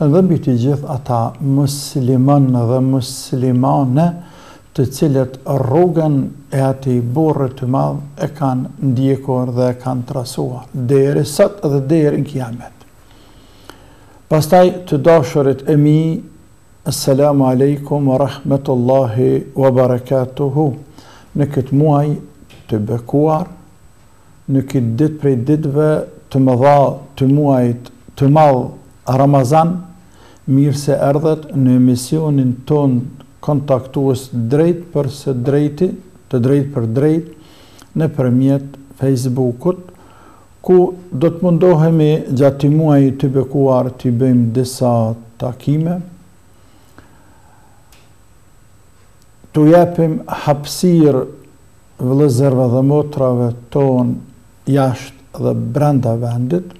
Dhe mbi të gjithë ata muslimanë dhe muslimane të cilët rrugën e atij burri të madh e kanë ndjekur dhe e kanë trasuar deri sot dhe deri në Kijamet. Pastaj të dashurit e mi, Esselamu Alejkum wa Rahmetullahi wa Barakatuhu, në këtë muaj të bekuar, në këtë ditë prej ditëve të mëdha të muajit të madh Ramazan, mirë se erdhët në emisionin tonë kontaktues drejt për së drejti, të drejtë për drejtë, nëpërmjet Facebook-ut, ku do të mundohemi gjatë këtij muaji të bekuar të bëjmë disa takime, t'u japim hapësirë vëllezërve dhe motrave tonë jashtë dhe brenda vendit,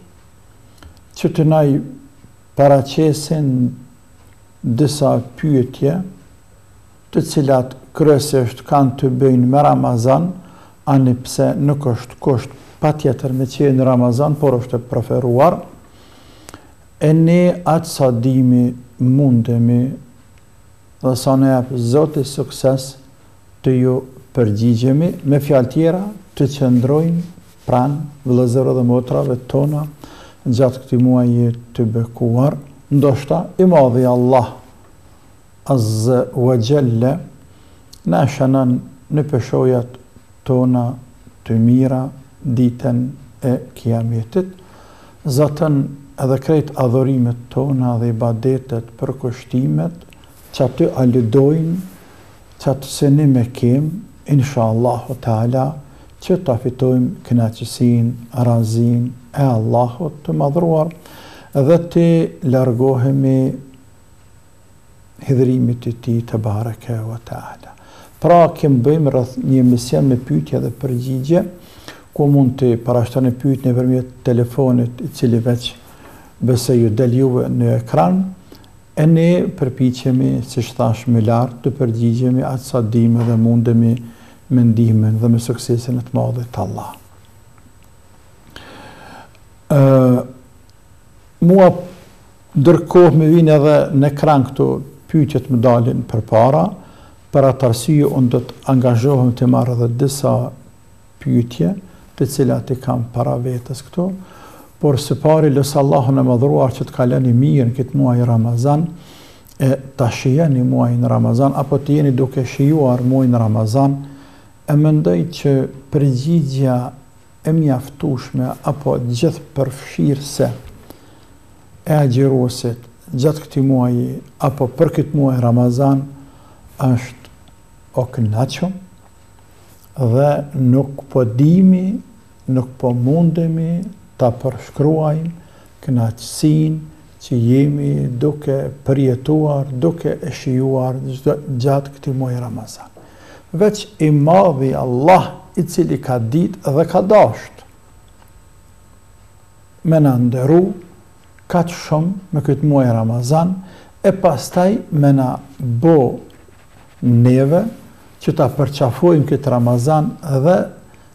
që të na i paraqesin disa pyetje, të cilat kryesisht kanë të bëjnë me Ramazan, ani pse nuk është kusht patjetër me qenë Ramazan, por është e preferuar, e ne aq sa dimi, mundemi dhe sa na jep Zoti sukses, të ju përgjigjemi me fjalë tjera të qëndrojmë pranë vëllezërve dhe motrave tona gjatë këtij muaji të bekuar ndoshta i madhi Allah azze wa xhelle na e shënon në peshojat tona të mira ditën e kiametit zaten edhe krejt adhurimet tona dhe ibadetet përkushtimet që aty aludojnë Qatë synim e kem, inshallahu teala, që ta fitojmë kënaqësinë, razinë, e Allahut të Madhëruar dhe të largohemi hidhërimit të Tij te bareke ve teala. Pra, kem bëjmë rreth një emision me pyetje dhe përgjigje, ku mund të parashtroni pyetjet nëpërmjet telefonit, i cili veç besoj ju del juve në ekran, E ne përpiqemi, siç thashë më lart, t'u përgjigjemi aq sa dimë dhe mundemi me ndihmën dhe me suksesin e të Madhit Allah. Ë mua ndërkohë më vijnë edhe në ekran këto pyetjet më dalin përpara, për atë arsye unë do të angazhohem t'i marr edhe disa pyetje, të cilat i kam para vetes këtu, por së pari lus Allahun e Madhëruar që të kaloni mirë në këtë muaj Ramazan, e ta shijoni muajin Ramazan apo të jeni duke shijuar muajin Ramazan, e mendoj që përgjigjja e mjaftueshme apo gjithëpërfshirëse e agjëruesit gjatë këtij muaji apo për këtë muaj Ramazan është u kënaqëm, dhe nuk po dimi, nuk po mundemi ta përshkruajmë kënaqësinë që jemi duke përjetuar, duke e shijuar gjatë këtij muaji Ramazan. Veç i madhi Allah i cili ka ditë dhe ka dashtë me na nderu kaq shumë me këtë muaj Ramazan e pastaj me na bo neve që ta përqafojmë këtë Ramazan dhe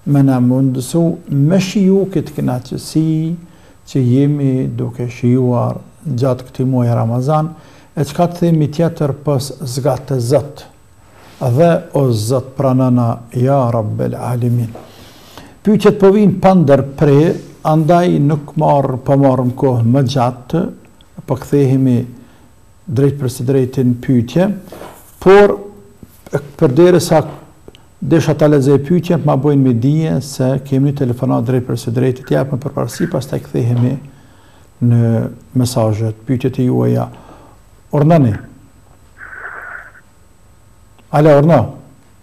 me na mundësu me shiju këtë kënaqësi që jemi duke shijuar gjatë këtij muaji Ramazan, e çka të themi tjetër pos zgjate Zot dhe o Zot pranona ja Rabbel Alemin. Pyetjet po vijnë pa ndërprerë, andaj nuk marr po marrim kohë më gjatë, po kthehemi drejtpërsëdrejti në pyetje, por përderisa desha ta lexoj pyetjen, ma bojnë me dije se kemi një telefonatë drejtpërsëdrejti, të japim përparësi, pastaj kthehemi në mesazhet, pyetjet e juaja. Urdhëroni. Alo, urdhëro.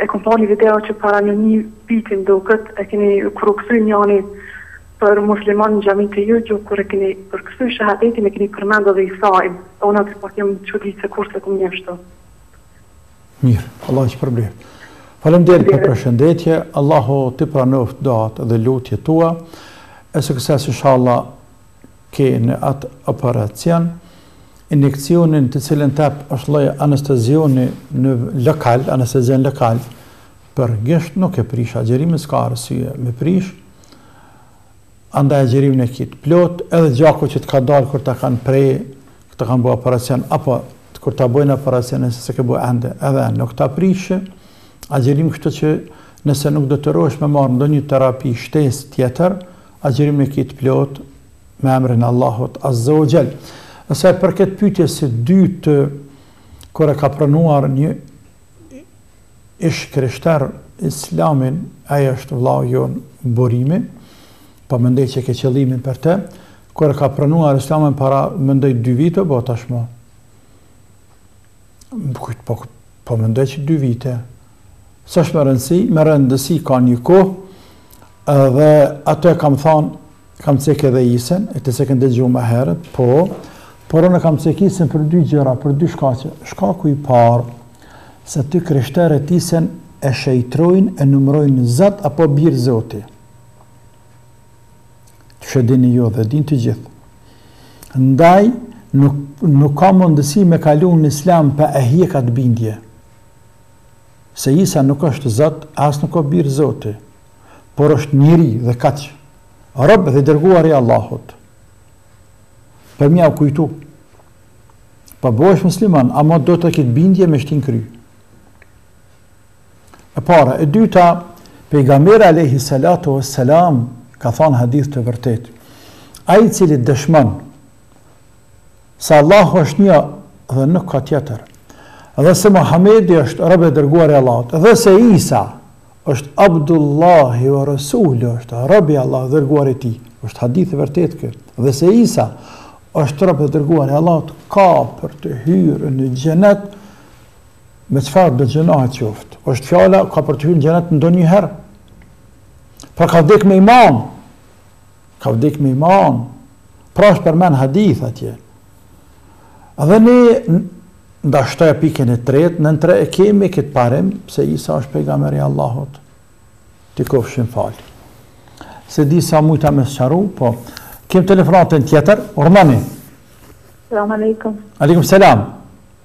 E kom pa një video që para një viti duket e keni kthy njanin për mysliman në xhami te ju edhe kur e keni përkthy shahadetin e keni përmend edhe Isain e unë aty pak jam çuditë se kur se kom një shto Mirë, Allah të shpërbleftë Faleminderit për përshëndetje Allahu t'i pranoftë duatë dhe lutjet e tua e së kësë e inshallah ke në atë operacion, injekcionin të cilin t'ep është lloj anestezioni në lokal, anestezion lokal, për gisht nuk e prish agjerimin, s'ka arsye me prish, andaj agjerimin e ki të plotë, edhe gjaku që të ka dalë kur të kanë pre, kur të kanë bo operacion, apo kur të bojnë operacion, nëse s'e ke bo ende, edhe nuk ta prish agjerimin, kështu që nëse nuk detyrohesh me marrë ndonjë terapi shtesë tjetër, Agjërimin e ki të plotë me emrin e Allahut Azze ue Xhel. Sa i përket pyetjes së dytë kur e ka pranuar një ish-krishter islamin, ai është vëllau jonë Burimi, po mendoj që ke qëllimin për të, kur e ka pranuar islamin para mendoj dy vite bo tashmë. Po, po mendoj që dy vite, s'është me rëndësi, me rëndësi ka një kohë, dhe ato e kam thanë, kam cek edhe Isën, e ke ndëgju më herët, po, por unë kam cek Isën për dy gjëra, për dy shkaqe. Shkaku i parë, se të krishterët Isën e shejtnojnë, e numrojnë zot apo bir zoti. Që e dini ju dhe e dinë të gjithë. Ndaj, nuk, nuk ka mundësi me kalu në islam pa e hjek atë bindje. Se Isa nuk është zot, as nuk o bir zoti, por është njeri dhe kaq, rob dhe i dërguar i Allahut. Për me ia kujtu, po, po bëhesh musliman, ama do ta këtë bindje me shti n'kry. E para, e dyta, pejgamberi alejhi salatu ves selam ka thanë hadith të vërtetë. Ai i cili dëshmon se Allahu është një dhe nuk ka tjetër, dhe se Muhamedi është rob e i dërguar i Allahut, dhe se Isa është Abdullahi wa Rasuluhu, është rob i Allahut, i dërguar i tij. Është hadith i vërtetë ky. Dhe se Isa është rob e i dërguar i Allahut, ka për të hyrë në xhenet Me çfarëdo gjynahet qoftë, Është fjala ka për të hyrë në xhenet ndonjëherë. Pra ka vdek me iman. Ka vdek me iman. Pra është përmend hadith atje. Dhe ne ndashta ja pikën e tretë, ne në tre e kemi këtë parim, se Isa është pejgamber i Allahut, të qofshim falë. S'e di sa mujta me sqaru, po, kemi telefonatën tjetër, urdhnoni. Salam aleikum. Aleikum, selam.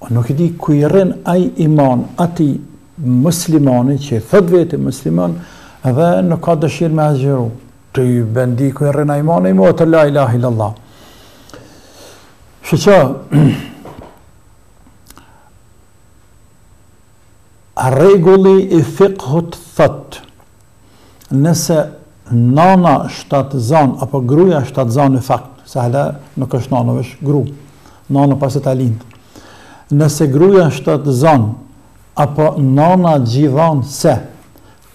Unë nuk e di ku i rrin ai iman atij muslimani që i thotë vetes musliman dhe nuk ka dëshirë me agjëru. Te cili vend ku i rrin ai iman i motit la ilaha illallah. Shiqo, rregulli i fiqhut thotë, nëse nana shtatzanë, apo gruja shtatzanë në fakt, se hala nuk është nana, është gru, nana pasi ta lindë. Nëse gruja shtatzanë, apo nana gjidhanëse,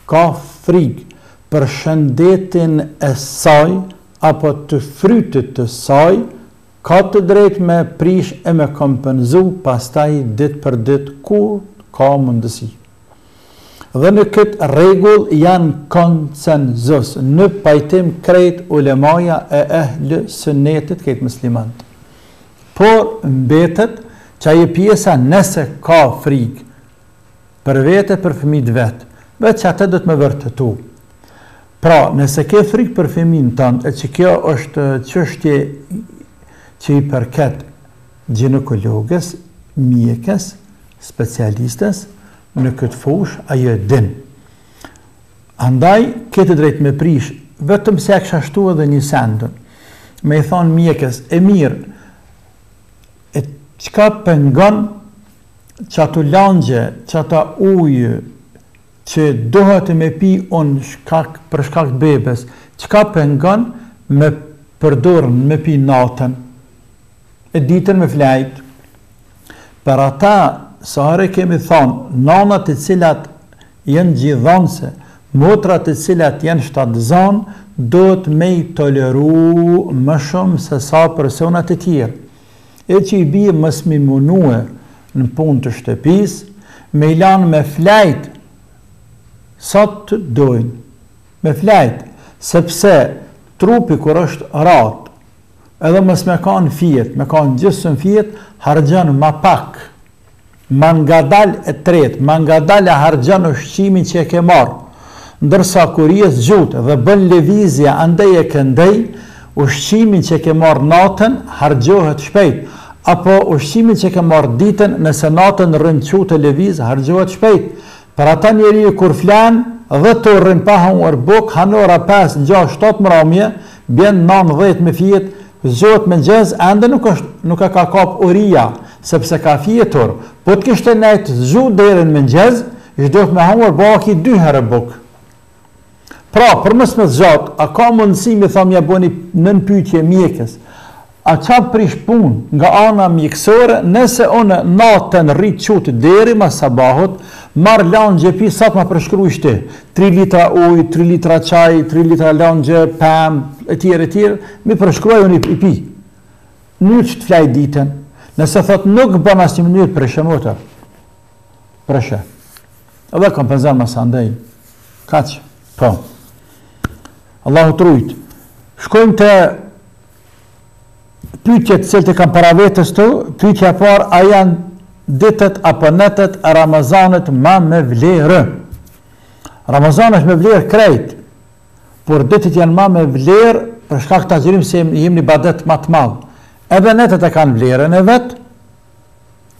ka frigë për shëndetin e saj, apo të frytit të saj, ka të drejtë me prish e me kompenzu pastaj ditë për ditë kur ka mundësi. Dhe në këtë rregull janë konsensus, në pajtim krejt ulemaja e ehli sunnetit, krejt muslimanët. Por mbetet që ajo pjesa nëse ka frikë për vete për fëmijë të vet, veç që atë do ta me vërtetu. Pra, nëse ke frikë për fëmijën tand, e që kjo është qështje që i përket Gjinekologes, mjekes, specialistes në këtë fushë, ajo e din. Andaj, ke të drejtë me prish, vetëm se e kisha shtu edhe një send. Me i thanë mjekes, e mirë, e çka pengon qato langje, qata ujë, që dohet me pi unë shkak, për shkak të bebes, çka pengon me përdor, me pi natën? e ditën me flajt për ata sa herë kemi thonë nanat të cilat janë gjidhënëse motrat të cilat janë shtatzënë duhet me i toleru më shumë se sa personat e tjerë e që i bie mos mi munue në punë të shtëpisë me i lanë me flajt sa të dojnë me flajt sepse trupi kur është rratë edhe mos me kanë fjetë, me kanë gjysëm fjetë, harxhon ma pak, ma ngadalë e tret, ma ngadalë e harxhon ushqimin që e ke marrë, ndërsa kur je zgjutë dhe bën lëvizje andej e këndej, ushqimin që ke marrë natën, harxhohet shpejt, apo ushqimin që ke marrë ditën, nëse natën rrin çutë e lëviz, harxhohet shpejt, Për ata njeriu kur flen dhe të rrin pa hangër bukë han ora pesë gjashtë shtatë mbramje bjen nanë dhjetë me fjet zgjohet mëngjes ende nuk është nuk e ka kap uria sepse ka fjetur po të kishte nejt zgjut deri në mëngjes i dohet me hangër baki dy herë bukë Pra, për mos me zgjatë, a ka mundësi me thanë ja bëni një pytje mjekes, a ça prish punë nga ana mjekësore, nëse unë natën rri çutë deri ma sabahut, marr langje, pi sa të ma përshkrush ti, 3 litra ujë, 3 litra çaj, 3 litra langje, pemë, e tjera, e tjera, m'i përshkru e unë i pi. Në mënyrë që të flej ditën, nëse thotë nuk ban asnjë mënyrë, prishe motër. Prishe. Edhe kompenzon mas andej. Kaq. Po. Allahu të rujt. Shkojmë te pytjet të cilat i kam para vetes tu, pytja e parë, a janë ditët apo netët e Ramazanit ma me vlerë. Ramazani është me vlerë krejt, por ditët janë ma me vlerë për shkak të agjërimit se jemi në ibadet ma të madh. Edhe netët e kanë vlerën e vet,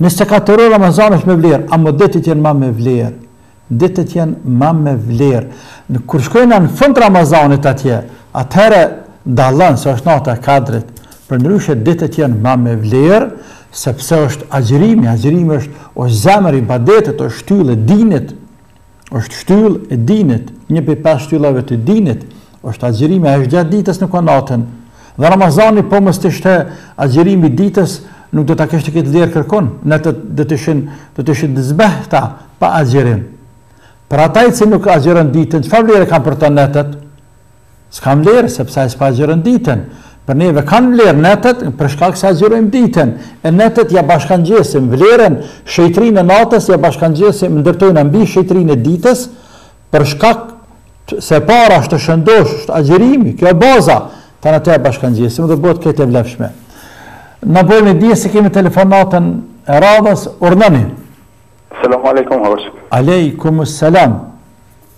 Nëse ka tërë Ramazani është me vlerë, ama ditët janë ma me vlerë. Ditët janë ma me vlerë. Ne kur shkojmë në fund Ramazanit atje, atëherë dallon se është nata e kadrit, përndryshe ditët janë ma me vlerë, sepse është agjërimi, agjërimi është, është zemër e ibadetit, është shtyllë e dinit, Është shtyllë e dinit, një prej pesë shtyllave të dinit, është agjërimi, e është gjatë ditës, nuk o natën. Dhe Ramazani po mos të ishte agjërimi ditës, nuk do ta kishte këtë vlerë kërkon, netët do të ishin, do të ishin të zbehta pa agjërim. Për atë që nuk agjëron ditën, çfarë vlere kanë për to netët? S'kanë vlerë sepse ai s'pa agjëron ditën. Për neve kanë vlerë netët për shkak se agjërojmë ditën. E netët ia bashkëngjesim vlerën, shenjtërinë e natës ia bashkëngjesim, ndërtojmë mbi shenjtërinë e ditës për shkak se e para është shëndosh, është agjërimi, kjo e baza, tani te e bashkëngjesim dhe bëhet krejt e vlefshme. Na bëjnë me dije se kemi telefonatën e radhës, urdhnoni. Selam aleikum, hoxhë. Aleikum, selam.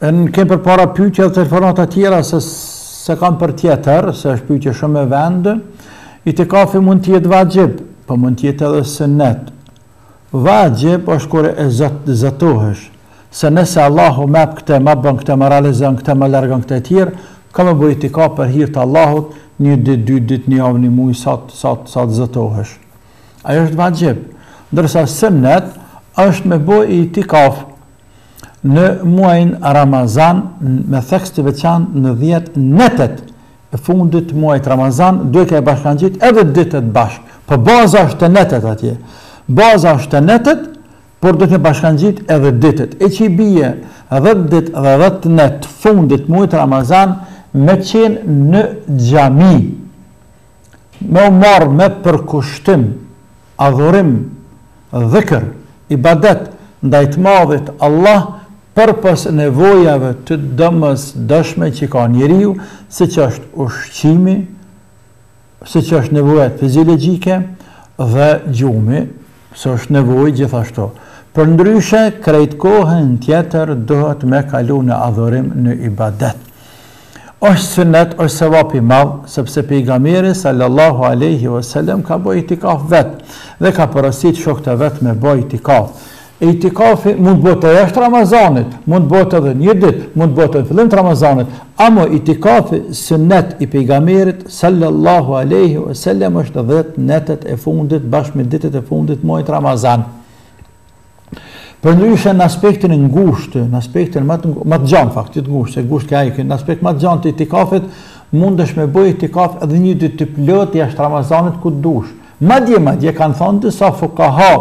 Ne kemi përpara pyetje dhe telefonata tjera se se kam për tjetër, se është pyetje shumë me vend. Itikafi mund të jetë vaxhib, por po mund të jetë edhe sunnet. Vaxhib është kur e zot, zotohesh, se nëse Allahu ma jep këte, ma bën këte, ma realizon këte, ma largon këte tjetër, kam me bo itikaf për hir të Allahut, një dit, dy dit, një javë, një muj, sa të sa sa zotohesh. Ajo është vaxhib. Ndërsa sunnet, është me bo itikaf, Në muajin Ramazan, me theks të veçantë në 10 netet e fundit muajit Ramazan, duke ia bashkangjit edhe ditët bashk. Po baza është te netet atje. Baza është te netet, por duke ia bashkangjit edhe ditët. E që i bie 10 dit dhe 10 net t'fundit muajit Ramazan me qenë në xhami. Me u marrë me përkushtim, adhurim, dhikr, ibadet, ndaj të Madhit Allah përpos nevojave të domosdoshme që ka njeriu, siç është ushqimi, siç është nevojat fiziologjike dhe gjumi, Se është nevojë gjithashtu. Përndryshe, krejt kohën tjetër duhet me kalu në adhurim, në ibadet. Është sunnet, është sevap i madh, sepse Pejgamberi, sallallahu alejhi ve selem, ka bo itikaf vet, dhe ka porosit shokët e vet me bo itikaf. E itikafi mund të bohet edhe jashtë Ramazanit, mund të bohet edhe një ditë, mund të bohet edhe fillim të Ramazanit, Ama itikafi sunnet i pejgamerit sallallahu alejhi o sellem është dhjetë netet e fundit bashkë me ditët e fundit muajt ramazan për ndryshe në aspektin e ngushtë në aspektin ma të, ma të gjanë, fakti jo të ngushtë se ngushtë ky, në aspekt ma të gjanë të itikafit mundesh me bo itikaf edhe një ditë të plotë jashtë ramazanit ku t'dush Madje, madje, kanë thënë disa fukaha,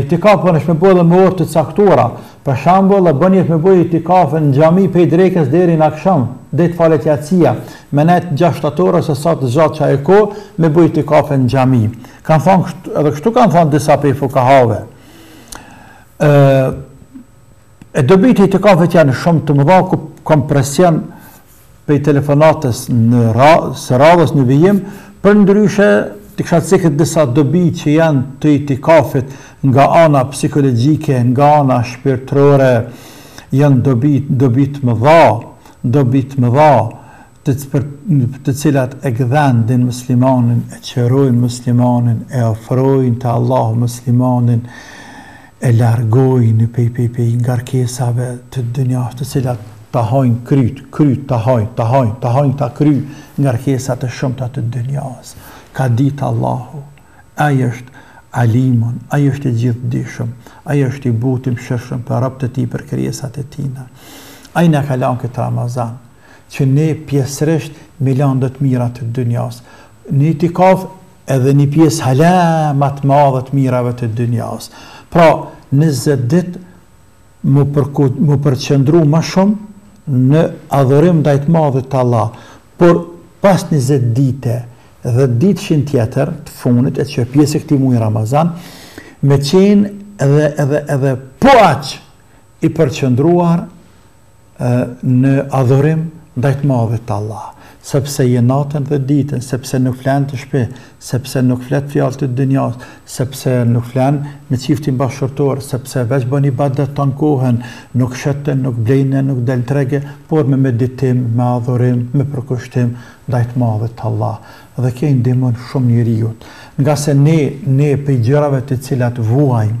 itikafi bën me u bo edhe me orë të caktuara, për shembull, e bën me bo itikafin në xhami prej drekës deri në aksham, deri të falet jacia, me nejt gjashtë shtatë orë ose sa të zgjatë ajo kohë, me bo itikafin në xhami. Kanë thënë kështu, edhe kështu kanë thënë disa prej fukahave. Ë e dobitë e itikafit janë shumë të mëdha po kom presion prej telefonatës së ra, së radhës në vijim, përndryshe t'i kisha cekë disa dobi që janë të itikafit nga ana psikologjike, nga ana shpirtërore, janë dobi, dobi të mëdha, dobi të mëdha, të, për, të cilat e gdhendin muslimanin, e qërojnë muslimanin, e ofrojnë te Allahu muslimanin, E largojnë pej pej pej ngarkesave të dynjasë të cilat ta hajnë kryt, kryt ta hajnë, ta hajnë, ta hajnë këtë kry, ngarkesat e shumta të dynjasë. Ka ditë Allahu. Ai është Alimun, Ai është i Gjithëdijshëm, Ai është i Butë i Mëshirshëm për robët e Tij, për krijesat e Tina. Ai na ka lanë këtë Ramazan, që ne pjesërisht me lanë do të mira të dynjasë. Në itikaf edhe një pjesë hala ma të madhe të mirave të dynjas. Pra, njëzet ditë me u përq, me u përqendru ma shumë në adhurim ndaj të madhit Allah. Por pas 20 dite, dhjetëditëshin tjetër të funit, e që është pjesë e këtij muji Ramazan, me qenë edhe, edhe, edhe po aq i përqendruar në adhurim ndaj të Madhit Allah, sepse je natën dhe ditën, sepse nuk flen te shpia, sepse nuk flet fjalë të dynjasë, sepse nuk flen me çiftin bashkëshortor, sepse veç bën ibadet ton kohën, nuk shet, nuk blen, nuk del n'trege, por me meditim, me adhurim, me përkushtim ndaj të Madhit Allah. Dhe kjo i ndihmon shumë njeriut. Ngase ne, ne prej gjërave të cilat vuajmë,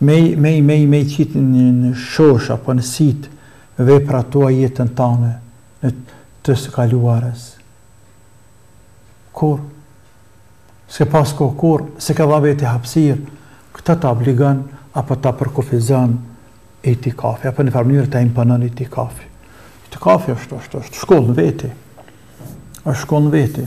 Me me me me i qit në në shoshë apo në sitë veprat tua, jetën tane në të së kaluarës. Kurrë s'ke pas kohë, kurrë s'i ke dhanë vetes hapësirë, këtë ta obligon apo ta përkufizon itikafi, apo njëfarë mënyrë ta imponon itikafi. Itikafi është, është, është shkollë në vete. është shkollë në vete.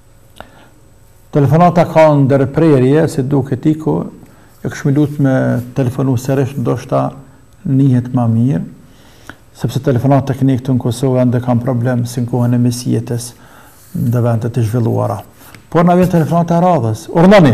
Telefonata ka ndërprerje, si duket iku, e kishim lut me telefonu sërish, ndoshta nihet ma mirë, sepse telefonat, teknikën në Kosovë ende e kem problem si në kohën e mesjetës në vendet e zhvilluara. Por na vjen telefonata e radhës. Urdhnoni!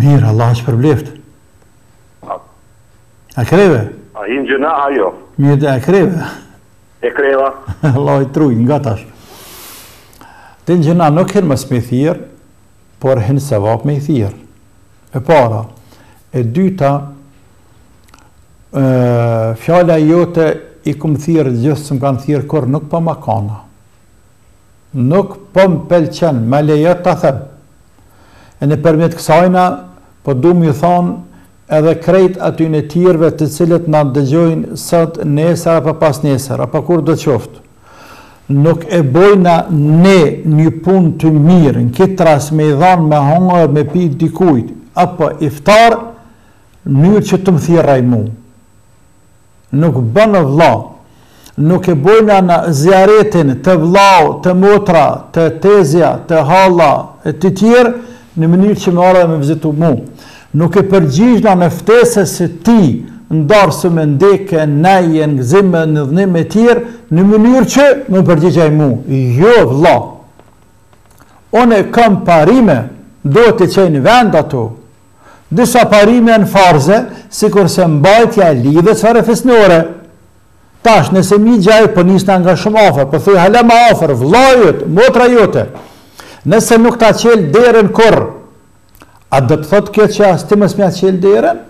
Mirë, Allah shpërbleft. A kreve? A hi në gjynah, a jo? Mirë dhe a kreve? E kreva? Allah t'rujt, ngo tash. Ti në gjynah nuk hin mos me i thirr, por hin sevap me i thirr. E para, e dyta, fjala jote i kam thirr gjithë s'më kanë thirr kurr, nuk po ma kana. nuk po më pëlqen, ma lejo ta them. E nëpërmjet kësajna po du me ju thonë edhe krejt atyne tjerëve të cilët na dëgjojnë sot, nesër apo pasnesër, apo kurdo qoftë. Nuk e bojna ne një punë të mirë n'kit rast me i dhanë me hongër me pi dikujt, apo iftar, n'mnyrë që të më thirr ai mu. Nuk bën vlla. Nuk e bojna na zjaretin te vllau, te motra, te tezja, te halla e të tjerë në mënyrë që me ardh dhe me vizitu mu. Nuk i përgjigjna ftesës së tij, n'darsme, n'drekë, neje, n'gzime, n'idhnime tjerë në mënyrë që me m'u përgjigj ai mu. Jo vlla. Unë kam parime, duhet t'i çoj në vend ato. Disa parime janë farze, sikur se mbajtja e lidhjes farefisnore. Tash nëse mixha po nisna nga shumë afër, po thoj hala ma afër, vllau yt, motra jote. Nëse nuk ta çel derën kurr, a do të thotë kjo që as ti mos me ja çel derën?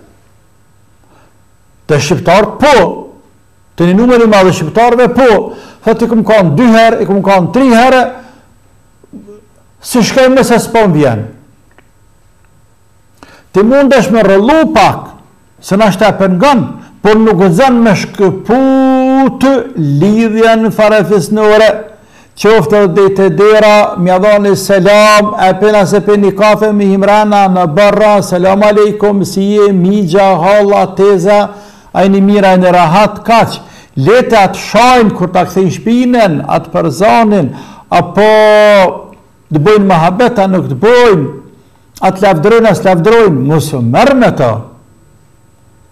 Te shqiptarët po, te një numër i madh shqiptarëve po, thotë i kam kanë dy herë, i kam kanë tri herë, s'i shkoj më se s'po m'vjen. Ti mundesh me rrallu pak, se nashta t'pengon, por nuk guxon me shkëput lidhjen farefisnore, qoftë edhe te dera, me ja dhon ni selam, e pin a s'e pi një kafe me hi mrena në barra, selam aleikum, si je, mixha, halla, teza, A jeni mirë a jeni rahat kaq le të a të shajnë kur ta kthejnë shpinën a të përzanin apo të bëjnë muhabet a nuk të bëjnë a të lavdrojnë a s' lavdrojnë mos u merr me to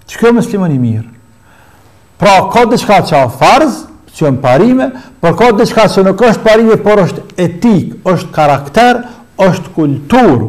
qiky musliman i mirë pra ka diçka që është farz që janë parime por ka diçka që nuk është parime por është etikë është karakter është kulturë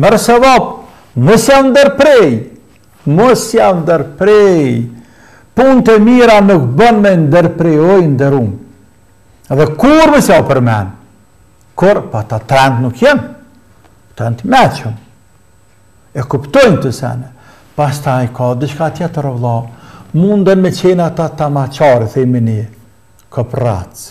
Merr sevap, mos ja ndërprej, mos ja ndërprej, punët e mira nuk bën me ndërpre i nderum, dhe kurr mos ja përmend, kurr, po ata trentë nuk janë, janë t'meçëm, e kuptojnë këto sene, pastaj ka diçka tjetër vla, munden me qenë ata tamaqarë, themi një, koprrac,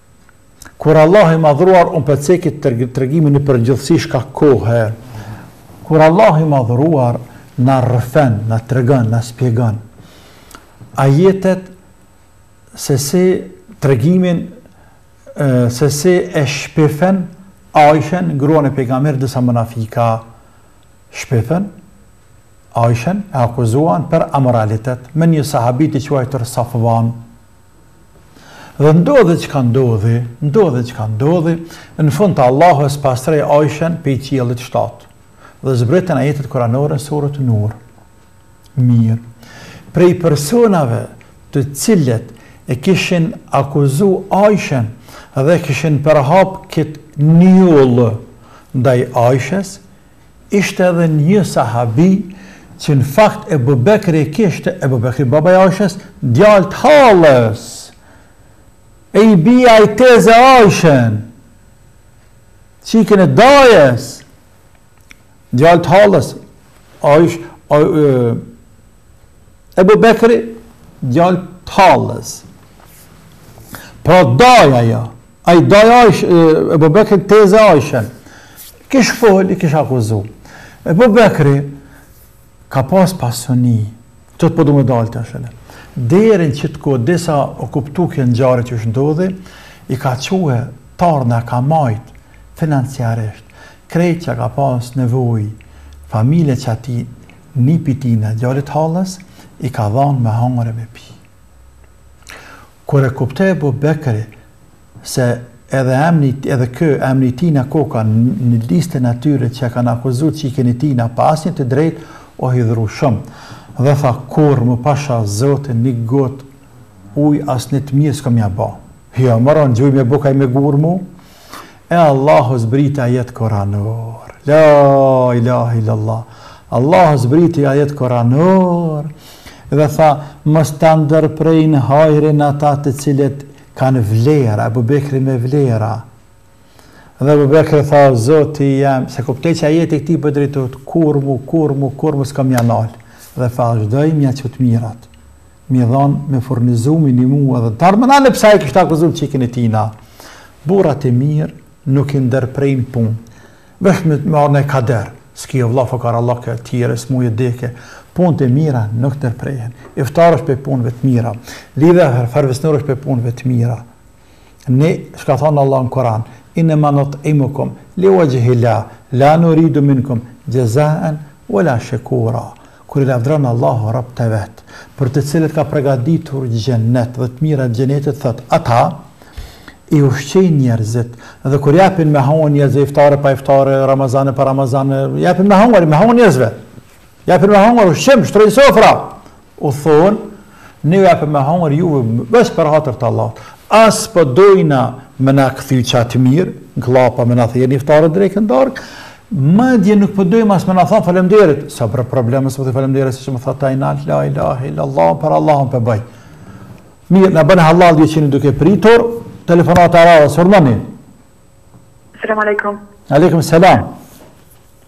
kur Allahu i madhëruar unë po e ceki tregimin në përgjithësi shkak kohe, kur Allahu i madhëruar na rrëfen, na tregon, na shpjegon ajetet se si tregimin se si e shpifën Aishen, gruan e pejgamberit disa munafika shpifën Aishen e akuzuan për amoralitet me një sahabi të quajtur Safvan Dhe ndodhi çka ndodhi, ndodhi çka ndodhi, në fund Allahu e pastroi Aishën pej qiellit shtatë. Dhe zbritën ajetet kuranore suretu Nur. Mirë. Prej personave të cilët e kishin akuzu Aishën dhe kishin përhap këtë njollë ndaj Aishës, Ishte edhe një sahabi që në fakt Ebu Bekri e kishte, Ebu Bekri baba i Ajshes, djalë të hallës, e i bie ai teze Ajshen, çikën e dajës, djalë të hallës, Ajsh, Ebu Bekri, djalë të hallës. Pra daja ja, Ai dajë Aish, Ebu Bekri teze Aishen. Kish fol, e kish akuzu. E Abu Bekri ka pas pasuni. Qaty po du me dalë të shële. Deri n'qat kohë, deri sa u kuptu kjo ngjarje që është ndodhi, i ka çu, të tana ka majtë financiarisht, krejt çka ka pas nevojë, familjes qatij nipit tina djalit hallës, i ka dhanë me hangër me pi. Kur e kuptoi Ebu Bekri se edhe emni, edhe ky emni i tij na koka në listën e atyre që kanë akuzuar çikën e tina pa asnjë të drejtë, u hidhëru shumë. Dhe tha, kurrë më pasha zotin një gotë ujë as një të mirë s'kam ja ba. Jo, more unë gjuj me bukë ai me gurë mu? E Allahu zbriti ajet kuranor. La ilahe illallah. Allahu zbriti ajet kuranor dhe tha mos ta ndërprejnë hajrin ata të cilët kanë vlera, Abu Bekri me vlera. Dhe Abu Bekri tha Zoti jem, se e kuptoi që ajeti këtij po i drejtohet kurrë mo, kurrë mo, kurrë mo s'kam ja nal. Dhe vazhdoi me ja çu t'mirat. me i dhanë me furnizu me i nimu edhe të ardhmen ani pse e kishte akuzu çikën e tina burrat e mirë nuk i ndërprejnë punët veç me të marrë në kader s'ki o vlla fukarallëk e tjera s'muje deke punët e mira nuk ndërprehen iftari është pej punëve të mira lidhjet farefisnore është pej punëve të mira Ne, shka thonë Allah në Kuran, inema nutimukum, li vexhhilah, la nuridu minkum, xhezaen, ve la shukura. Kur i lavdëron Allahu robtë e vet, për të cilët ka përgatitur xhenet dhe të mirat e xhenetit, thotë, ata, i ushqejnë njerëzit dhe kur japin me hangër njerëzve iftare pa iftare, ramazane pa ramazane, japin me hangër, me hangër njerëzve. Japin me hangër, ushqim, shtrejnë sofra. U thonë, ne ju japim me hangër juve veç për hatër të Allahut. As po dojna me na kthy qat të mirë, n'kllapa me na thirr n'iftar a drekë a darkë, Madje nuk po dojmë as me na thanë faleminderit, s'ka problem mos po thu faleminderit siç më thotë ai nal la ilaha illa allah për allahun po bëj. Mirë, na bëni hallall që jeni duke pritur telefonat e radhës, urdhnoni. Selam aleikum. Aleikum selam.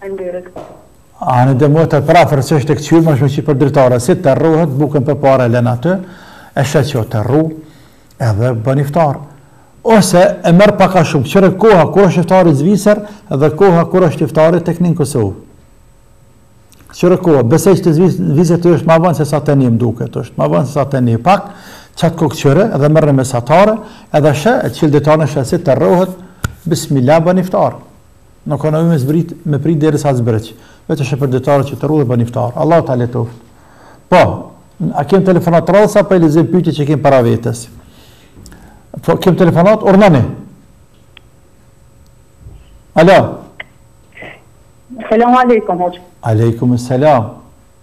Faleminderit. Ani dhe më e përafërt është të këqyrësh më shumë që për dritare, si terrohet bukën përpara e lena të, e sheh që u terru, edhe bën iftar. Ose e merr pak a shumë, këqyre koha kur është iftari n'Zvicër dhe koha kur është iftari tek ne në Kosovë. Këqyre koha, besoj që n'Zvicër është ma vonë se sa te ne m'duket, është ma vonë se sa te ne pak, qatë kohë këqyre edhe merr një mesatare, edhe sheh, e çil dritaren sheh si terrohet, bismillah bën iftar. Nuk ka nevojë me zbrit, me prit deri sa të zbret. Vetëm sheh prej dritares që u terru dhe bën iftar. Allah ta lehtoftë. Po, a kem telefonatë radhës apo po e lexojmë pyetjen që kem para vetës? Po, kem telefonatë, urdhnoni. Alo. Selam aleikum, hoxhë. Aleikum, selam.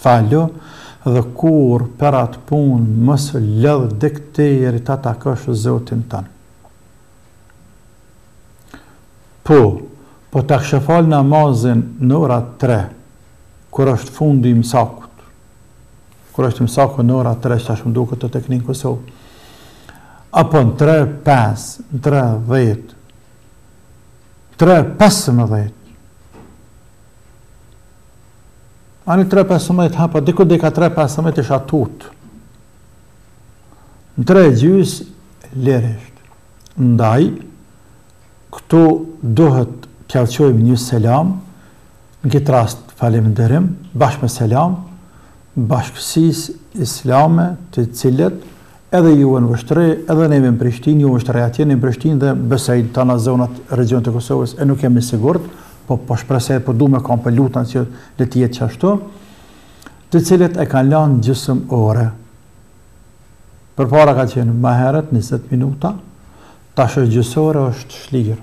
Fale dhe kurrë për atë punë mos lodh dert deri ta takosh Zotin tënd. Po, po ta kishe fal namazin në ora tre, kur është fundi i imsakut. Kur është imsaku në ora tre, qetash më duket tek ne në Kosovë. Apo në tre pesë, në tre dhjetë, tre pesëmbëdhjetë. Ani 3.15, ha, pa po dikur deka 3.15 isha tut. Në tre gjys, lirisht. Ndaj, këtu duhet të çojmë një selam, në këtë rast falënderim, bashkë me selam, bashkësisë islame të cilët Edhe juve në Vushtrri, edhe neve në Prishtinë, ju në Vushtrri atje, ne në Prishtinë dhe besoj tana zonat e regjionit të Kosovës e nuk jam i sigurt, po po shpresoj, po du me than po lutna që le të jetë qashtu, të cilët e kanë lanë gjysëm ore. Përpara ka qenë më herët 20 minuta, tash është gjysmë ore është shlirë.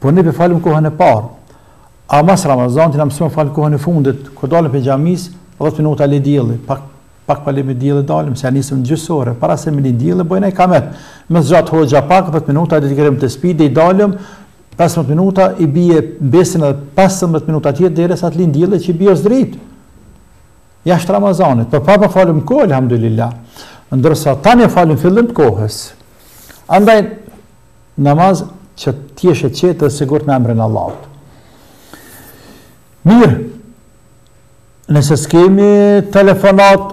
Po ne po e falim kohën e parë. A mas Ramazanit na mësun me fal kohën e fundit, kur dalim prej xhamis, 10 minuta le dielli, pak pak pa le dielli dalim, se ja nisim në gjysore, para se me le dielli, bëjmë ikamet. Me zgjat hoxha pak, 10 minuta, dhe të kthehemi te shpi, dhe i dalim, 15 minuta, i bie besin edhe 15 minuta tjetër, dhe i resat lind dielli, që i bie është dritë. Jashtë Ramazanit, për prapë e falim kohë, alhamdulillah. Ndërsa, tani falim fillim të kohës. Andaj, Namaz që të jesh e qetë dhe e sigurt në emrin e Allahut. Mirë. Nëse s'kemi telefonat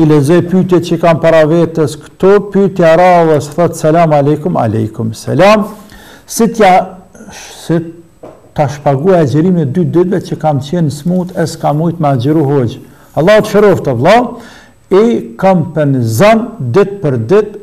i lexoj pytjet që kam para vetes, këto pytja e radhës, thotë selam aleikum, aleikum, selam, si t'ja, si ta shpaguaj agjerimin e dy ditëve që kam qenë smut, e s'kam mujtë me agjëru hoxhë. Allahu të shëroftë, vlla, e kam përmend zatën, ditë për ditë,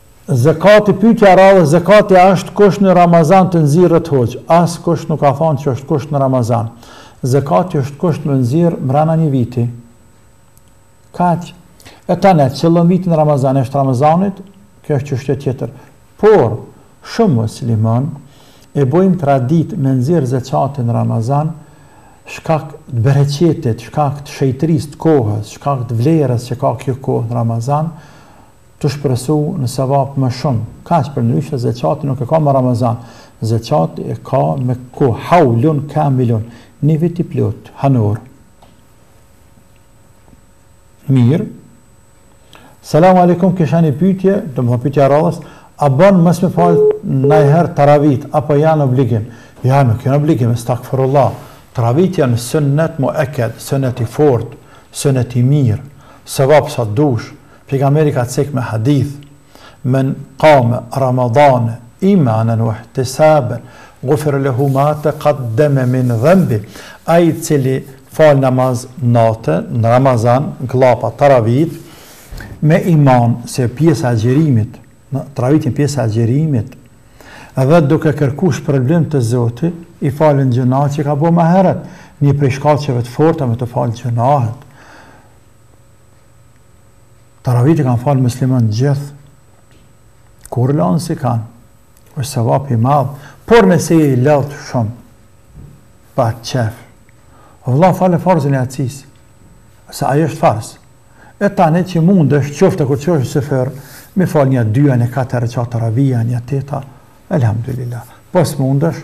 Zekati pyetja e radhës zekati a është kusht në ramazan të nxirret hoxhë askush nuk ka thënë që është kusht në ramazan zekati është kusht me nxirr mbrenda një viti kaq e tani a të qëllon viti në ramazan jashtë ramazanit kjo është çështje tjetër por shumë musliman e bojmë tradit me nxirr zekatin në ramazan shkak të bereqetit shkak të shejtërisë të kohës shkak të vlerës që ka kjo kohë në ramazan të shpresu në sevap më shumë kaq përndryshe zekati nuk e ka me ramazan zekati e ka me kohë haulun kamilun një vit i plotë hanor mir selam aleikum kisha një pyetje domethënë pyetja e radhës a bën mos me fal ndonjëherë taravit apo janë obligim jo nuk janë obligim estagfirullah taravit janë sunnet muekked sunnet i fortë sunnet i mirë sevap sa dush Pejgamberi e ka cek me hadith, Men kame Ramadane imanen wa ihtisaben, gufire lehu ma tekaddeme min dhenbih, ai i cili fal namaz nate, në Ramazan, n'kllapa, taravit, me iman, se pjesë e agjerimit, taravit jan pjesë e agjerimit, dhe duke kërku shpërblim te Zoti, i falen gjynahet që ka bo ma heret, një prej shkaqeve të forta me të falë gjynahet. Taravit e kanë falë muslimant gjithë, kurrë lanë s'i kanë, është sevap i madh, por nëse je i lodht shumë, pa qef, vëlla fale farzin e jacisë, se ajo është farz, e tani që mundesh qoftë e kur çohesh n'syfyr, me falë nja dy a nja katër rekatë taravia, nja tetë a, elhamdulillah, po s'mundesh,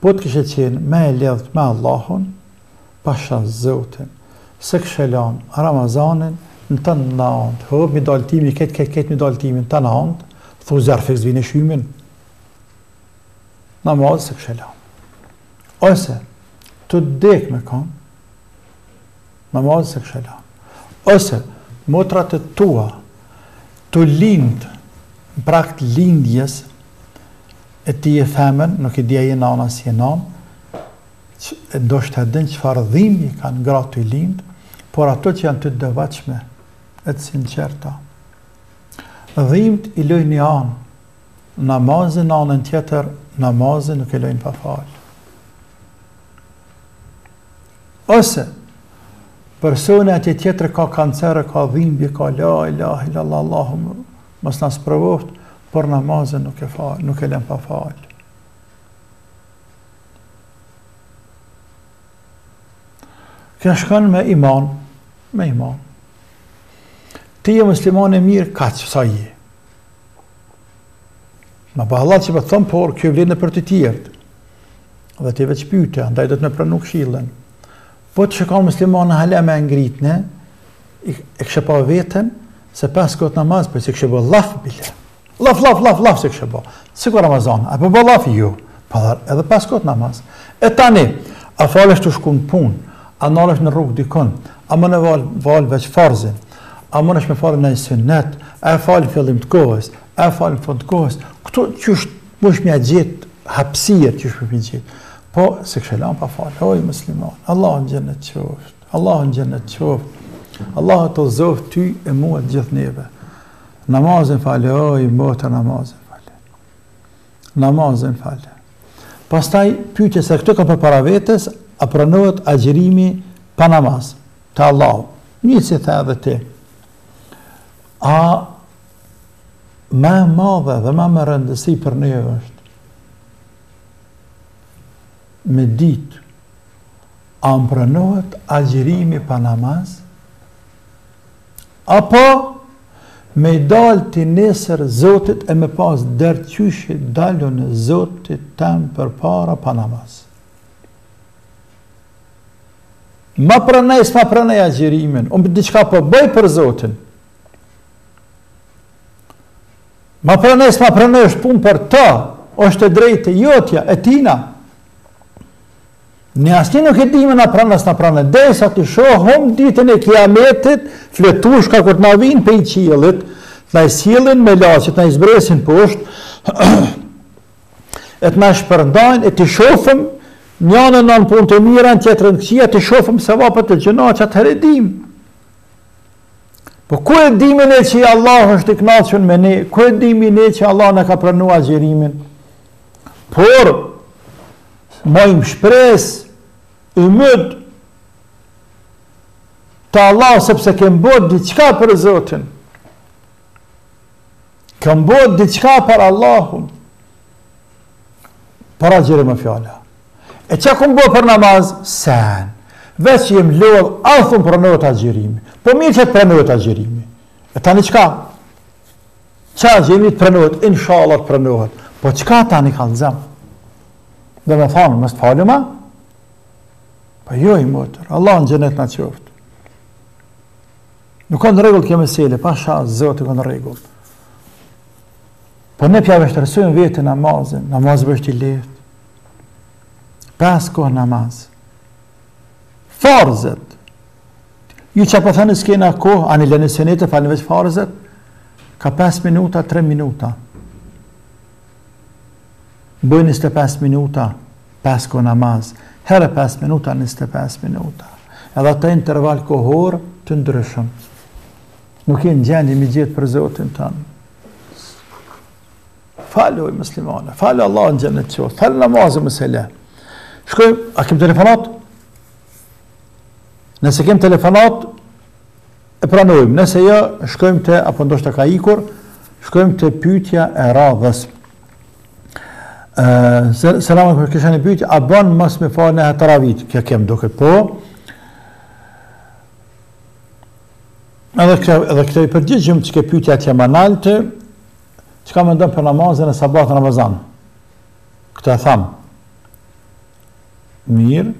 Po të kishe qenë ma e lidhtë me Allahun, pasha Zotin, s'e kishe lanë namazin në të nëntë, hë, me dalë tymi, ketë, ketë, ketë, me dalë tymi në të nëntë, thu zjarë fiks vini shymin, namaz s'e kishe lanë. Ose, tu dek me kanë, Namaz s'e kishe lanë. Ose motrat e tua tu lind në prag t' lindjes e ti je femën, nuk e di a je nanë a s'je nanë, ndoshta e din çfarë dhimbje kanë gratë tu lind, por ato që janë të devotshme, e të sinqerta. Dhimbt i lojnë n'një anë, namazin n'anën tjetër, namazin nuk e lojnë pa falë. Ose personi atje tjetër ka kancer, ka dhimbje, ka la ilaha illallah Allahu mos na sprovoft, por namazin nuk e fal, nuk e lën pa fal. Kjo shkon me iman, me iman. Ti je musliman i mirë kaq sa je. Ma ba vallah që po thom, por kjo vlen për të tjertë. Dhe ti veç pyte, a do ti me pranu këshillën. Po të kishe kanë musliman hale ma e ngritun, e kishe pa veten, s'e paske namaz, për po s'e kishe bë llaf, bile. Llaf, llaf, llaf, llaf, s'e kishe bë. Sikur Ramazan, a për po bë llaf, jo. Pa po dhe edhe pas këtë namaz. E tani, a falesh tu shku në punë, a nalesh në rrugë dikun, a mun e fal, fal veç farzin, A mundesh me falë naj sunnet, a e fal n'fillim të kohës, a e fal n'fund të kohës, këtu qysh mush me ia gjet hapësirë qysh me gjet. Po s'e kishe lan pa fal, hoj musliman, Allahu në xhenet t'çoftë, Allahu në xhenet t'çoftë. Allahu të udhëzoftë ty e mua të gjithë neve. Namazin falë, oj, motër namazin falë. Namazin falë. Pastaj, pyetjes që tu ka përpara vetes, a pranohet agjërimi pa namaz. Te Allahu. Një si the edhe ti. A ma e madhe dhe ma me rëndësi për ne është me ditë a më pranohet agjërimi pa namaz apo me i dalë ti nesër zotit e me pas dert qysh i dal zotit tem përpara pa namaz Ma pranoi, s'ma pranoi agjërimin, unë për diçka për po bëj për Zotin. Ma pranoi, s'ma pranoi, është punë për ta, është e drejtë e jotja, e tina. Ne asnji nuk e dimë na pranon, s'na pranon, deri sa t'i shohim ditën e kiametit, fletushkat kur t'na vijnë prej qiellit, t'na i sjellin melaqet, t'na i zbresin poshtë, e të na shpërndajnë e të shofëm njanën anë punët e mira në tjetrën këqijat të shofëm sevapet e gjynahet atëherë e dimë po ku e dimi ne që Allahu është i knaqun me ne ku e dimi ne që Allahu na ka pranu agjërimin por majmë shpresë ymyt te Allahu sepse kem bërë diçka për zotin Kem bo diçka për Allahun. Për agjërim â fjala. E ça kem bo për namaz? Sen. Veç që jem lodhë, a thu m'pranohet agjërimi. Po mirë që të pranohet agjërimi. E tani çka? Ça agjërimi të pranohet? Inshallah të pranohet. Po çka tani kallzom? Domethanë, mos t'falum ma? Po jo oj motër, Allahu në xhenet të çoftë. Nuk â në rregull kjo mesele, pasha Zotin nuk â në rregull. Po ne p'ia vështirsojmë vetes namazin, namazi është i lehtë. Pesë kohë namaz. Farzet. Ju që po thoni s'kena kohë, ani leni synetet falni veç farzet. Ka 5 minuta, 3 minuta. Bëjnë njëzet e pesë minuta pesë kohë namaz, herë pesë minuta njëzet e pesë minuta. Edhe atë në interval kohor të ndryshëm. Nuk je në gjendje me i gjetë për Zotin tënd. Falu, oj muslimane. Falu Allahu në xhenet të çoftë. Fale namazin, mesele. Shkojmë, a kem telefonatë? Nëse kem telefonatë, E pranojmë, nëse jo, shkojmë te, apo ndoshta ka ikur, shkojmë te pytja e radhës. Selam alejkum, kisha një pyetje, a bën mos me fal teravitë? Kjo ke m'duket po. Edhe kjo, edhe këtë i përgjigjëm që ke pytja atje ma nalt, çka mendon për namazin e sabahut në Ramazan? Këtë e thamë. Mirë,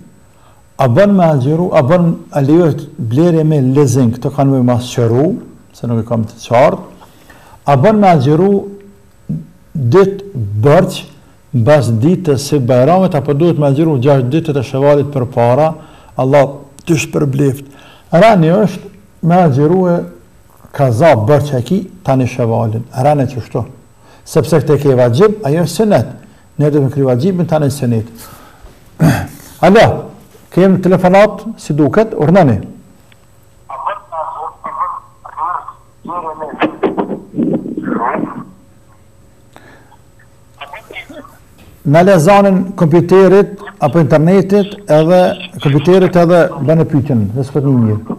a bën me agjëru, a bën, a lejohet blerje me lezing, këtë ka nevojë me ma sqaru, se nuk e kam të qartë, a bën me agjëru ditë borxh, mbas ditës së bajramit, apo duhet me agjëru gjashtë ditët e shevalit përpara, Allah të shpërbleft. Reni është me agjëru e kaza borxh e ki, tani shevalin, reni qeshtu, sepse këtë e ke vaxhib, ajo është synet, Ne duhet me kry vaxhibin tani synetin. Alo, kem telefonatë, si duket, urdhnoni. Ule zanin kompjuterit apo internetit edhe kompjuterit edhe bëne pytjen, se s'po të ni mirë.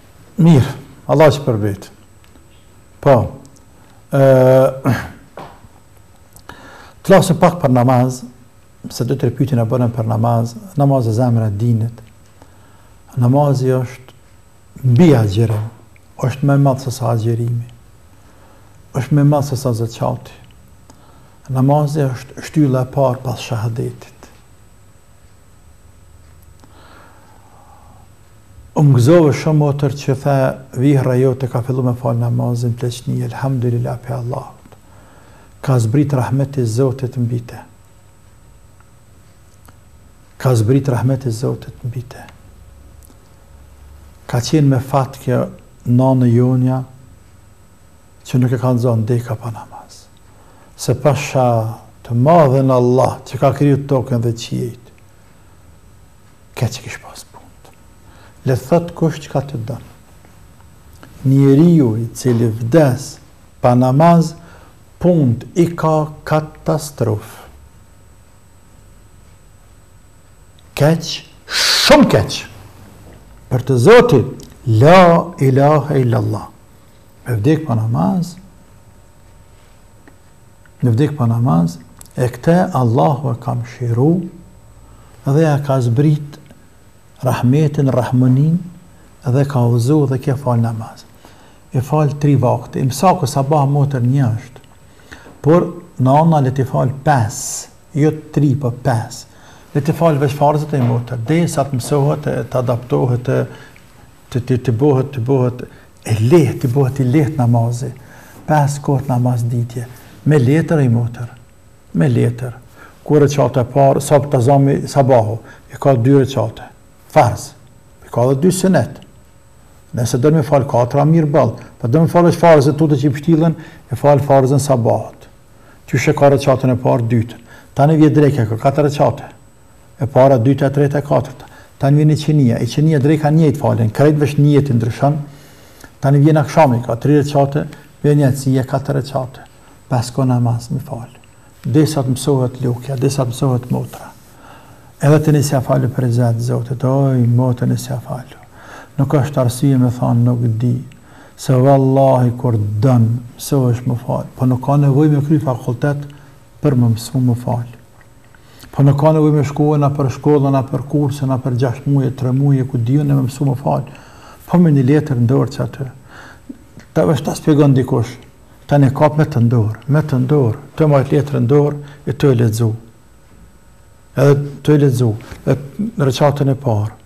Mirë, Allah që përbet. Po, e, flasim pak për namaz, se dy tre pytje na bënë për namaz, namazi zemra e dinit. Namazi është mbi agjërim, është më i madh sesa agjërimi, është më i madh sesa zeqati. Namazi është shtylla e parë pas shahadetit. O më gëzove shumë motër që the vihrra jote ka fillu me falë namazin n'pleqni, elhamdulillah pe Allahut. Ka zbrit rahmeti Zotit mbi te. Ka zbrit rahmeti Zotit mbi te. Ka qenë me fat kjo nanë jonja që nuk e ka zonë deka pa namaz. se pasha të madhen Allah që ka kriju tokën dhe qiejt. Keq i kish pas punt. Le thot kush çka të don. Njeriu i cili vdes pa namaz, punt i ka katastrofë. Keq, shumë keq. Për atë Zot, la ilaha illallah. Me vdek pa namaz, Me vdek pa namaz, e këte Allahu e ka mshiru, dhe ja ka zbrit rahmetin, Rahmani, dhe e ka udhzu dhe ke fal namaz. I fal tri vakte, imsaku sabah motër një është, por nana le t'i fal pesë, jo tri, po pesë. Le t'i fal veç farzet oj motër, desa të mësohet, të adaptohet, të të të të bëhet të bëhet E lehtë t'i bëhet i lehtë namazi, pesë kohët namaz ditje, me letër oj motër, me letër, ku reqati i parë, sa për ta zami sabahu, i ka dy reqate farz, i ka dhe dy sunet, nëse don me falë katra, mirë boll, por po don me falë veç farzet të tute që i pështilën, e fal farzin e sabahut, qysh e ka reqatin e parë, dytën, tani vjen dreka, ka katër reqate, E para, e dyta, e treta, e katërta. Tani vjen iqindia. Iqindia, dreka njëjtë falen. Krejt veç nijeti ndryshon. Tani vjen akshami, ka tri reqate, vjen jacia, katër reqate. Pesë kohë namaz me falë. Desa t'mësohet lokja, desa t'mësohet motra. Edhe ti nisja falu për riza të Zotit, oj motër nisja falu. Nuk është arsye me thonë nuk di, se vallahi kur don, mësohesh me u falë, po nuk ka nevojë me kry fakultet për me u mësu me u falë. Po nuk ka nevojë me shkue napër shkolla, napër kurse, napër gjashtë muje, tre muje, ku di unë me u mësu me u falë. Po me një letër n'dorë qaty. Ta veç ta spjegon dikush. Tani e kap me të n'dorë, me të n'dorë. Tu e majtë letrën n'dorë, e tu e lexu. Edhe tu e lexu. Edhe në reqatin e parë.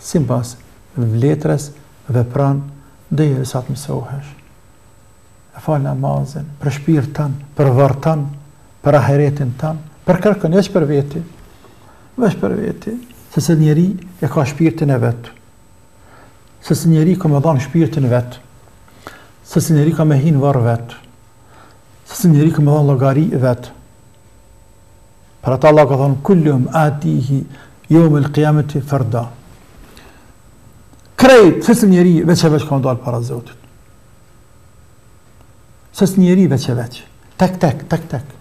simpas fletës vepron deri sa të mësohesh e fal namazin për shpirt tën për varr tën për ahiretin tën për kërkon jo për veti veç për veti secili njeri e ka shpirtin e vet secili njeri ka me dhon shpirtin vet secili njeri ka me hi n'varr vet secili njeri ka me dhon llogari vet Për ata Allah ka thonë, ve kulluhum atihi jevmel kijameti ferda. Krejt, secili njeri veç e veç ka me dalë para Zotit. Secili njeri veç e veç. Tek, tek, tek, tek.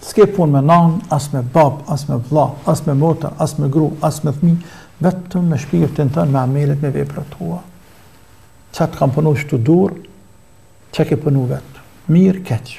S'ke pun me nan, as me bab, as me vla, as me motër, as me gru, as me fmi, vetëm me shpirtin tën, me amelet, me vepra tua. Ça t'kan punu kto dur, ça ke punu vetë. Mirë, keq.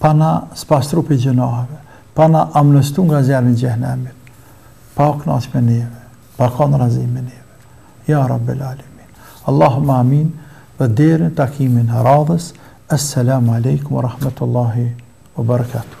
Pa na spastru prej gjynaheve, pa na amnestu nga zjarmi i Xhehenemit, pa u kënaqë me neve, pa kon razi me neve. Ja Rabbel Alemin. Allahumma Amin dhe deri në takimin e radhës. Esselamu Alejkum wa Rahmetullahi wa Barakatuh.